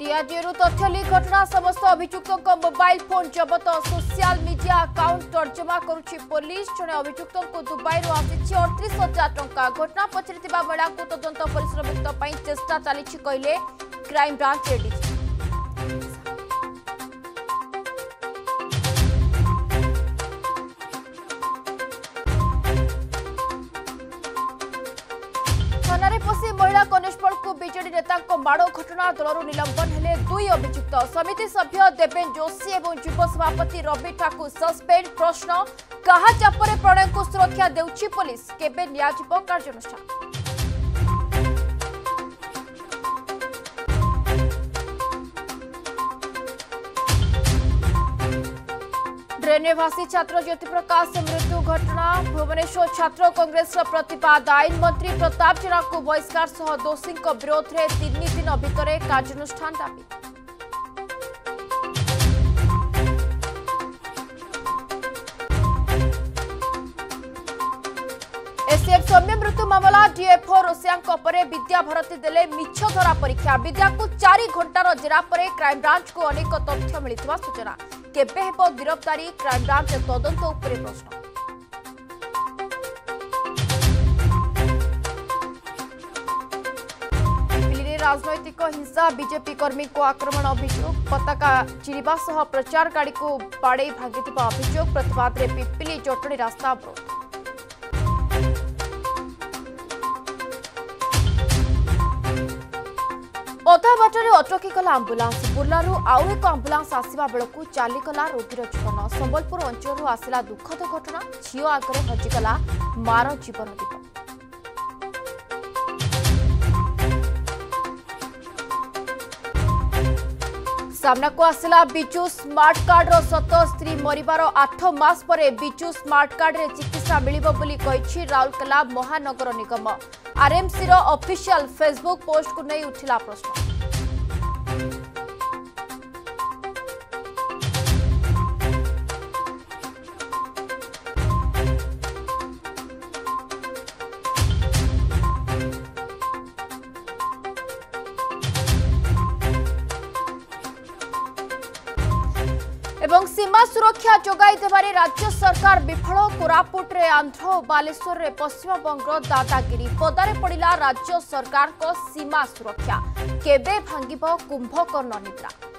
ডিআরডিএ তথ্য লিক ঘটনা সমস্ত অভিযুক্ত মোবাইল ফোন জবত সোশিয়াল মিডিয়া আকাউন্ট তর্জমা করুছি পুলিশ জনে অভিযুক্ত দুবাই আসিছি অড়তিশ হাজার টঙ্কা ঘটনা পচারি বেলা তদন্ত পরিশ্রমিত চেষ্টা চালছে কহিলেন ক্রাইম ব্রাঞ্চ এডিজি पशी महिला कनेस्टबल विजेडी नेताको माड घटना दलहरू नलम्बन हुने दुई अभियुक्त समिति सभ्य देवेन्द्र जोशी एुव सभापति रवि ठाकुर सस्पेन्ड प्रश्न कहाँ चापले प्रणयको सुरक्षा देउछ पोलिस के ট্রেনে ভাসি ছাত্র জ্যোতিপ্রকাশ মৃত্যু ঘটনা ভুবনেশ্বর ছাত্র কংগ্রেসর প্রতবাদ আইন মন্ত্রী প্রতাপ জেলা বহিষ্কার সহ দোষী বিরোধে তিন দিন ভিতরে কার্যানুষ্ঠান দাবি ଏସ୍ସିଏଫ୍ ସୌମ୍ୟ ମୃତ୍ୟୁ ମାମଲା ଡିଏଫ୍ଓ ରୋଷିଆଙ୍କ ପରେ ବିଦ୍ୟା ଭାରତୀ ଦେଲେ ମିଛ ଧରା ପରୀକ୍ଷା ବିଦ୍ୟାକୁ ଚାରି ଘଣ୍ଟାର ଜେରା ପରେ କ୍ରାଇମବ୍ରାଞ୍ଚକୁ ଅନେକ ତଥ୍ୟ ମିଳିଥିବା ସୂଚନା କେବେ ହେବ ଗିରଫଦାରୀ କ୍ରାଇମବ୍ରାଞ୍ଚ ତଦନ୍ତ ଉପରେ ପ୍ରଶ୍ନ রাজনৈতিক হিংসা বিজেপি কর্মী আক্রমণ অভিযোগ পতাকা চিড়া সহ প্রচার গাড়ি বাড়াই ভাঙ্গি অভিযোগ প্রতবাদে পিপিলি চটনী রাস্তা অবরোধ ଅଧା ବାଟରେ ଅଟକି ଗଲା ଆମ୍ବୁଲାନ୍ସ ବୁର୍ଲାରୁ ଆଉ ଏକ ଆମ୍ବୁଲାନ୍ସ ଆସିବା ବେଳକୁ ଚାଲିଗଲା ରୋଗୀର ଜୀବନ ସମ୍ବଲପୁର ଅଞ୍ଚଳରୁ ଆସିଲା ଦୁଃଖଦ ଘଟଣା ଝିଅ ଆଗରେ ହଜିଗଲା ମାର ଜୀବନ ଦୀପ ସାମ୍ନାକୁ ଆସିଲା ବିଜୁ ସ୍ମାର୍ଟ କାର୍ଡର ସତ ସ୍ତ୍ରୀ ମରିବାର ଆଠ ମାସ ପରେ ବିଜୁ ସ୍ମାର୍ଟ କାର୍ଡରେ ଚିକିତ୍ସା ମିଳିବ ବୋଲି କହିଛି ରାଉରକେଲା ମହାନଗର ନିଗମ ଆରଏମ୍ସିର ଅଫିସିଆଲ ଫେସବୁକ୍ ପୋଷ୍ଟକୁ ନେଇ ଉଠିଲା ପ୍ରଶ୍ନ ଏବଂ ସୀମା ସୁରକ୍ଷା ଯୋଗାଇ ଦେବାରେ ରାଜ୍ୟ ସରକାର ବିଫଳ କୋରାପୁଟରେ ଆନ୍ଧ୍ର ଓ ବାଲେଶ୍ୱରରେ ପଶ୍ଚିମବଙ୍ଗର ଦାଦାଗିରି ପଦାରେ ପଡ଼ିଲା ରାଜ୍ୟ ସରକାରଙ୍କ ସୀମା ସୁରକ୍ଷା କେବେ ଭାଙ୍ଗିବ କୁମ୍ଭକର୍ଣ୍ଣ ନିଦ୍ରା